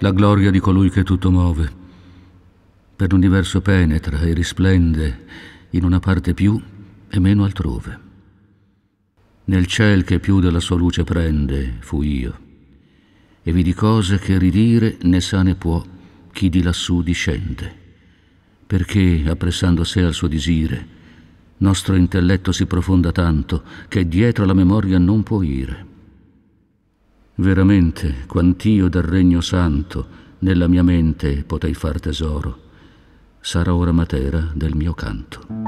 la gloria di colui che tutto muove. Per l'universo penetra e risplende in una parte più e meno altrove. Nel ciel che più della sua luce prende, fui io, e vidi cose che ridire ne sa ne può chi di lassù discende, perché, appressando sé al suo disire, nostro intelletto si profonda tanto che dietro la memoria non può ire. Veramente, quant'io del regno santo nella mia mente potei far tesoro, sarà ora matera del mio canto.